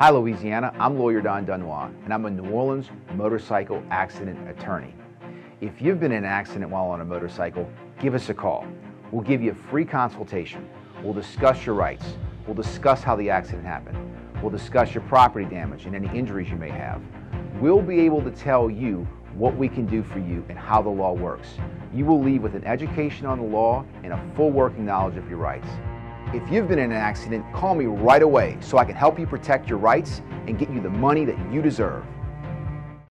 Hi, Louisiana. I'm lawyer Don D'Aunoy, and I'm a New Orleans motorcycle accident attorney. If you've been in an accident while on a motorcycle, give us a call. We'll give you a free consultation. We'll discuss your rights. We'll discuss how the accident happened. We'll discuss your property damage and any injuries you may have. We'll be able to tell you what we can do for you and how the law works. You will leave with an education on the law and a full working knowledge of your rights. If you've been in an accident, call me right away so I can help you protect your rights and get you the money that you deserve.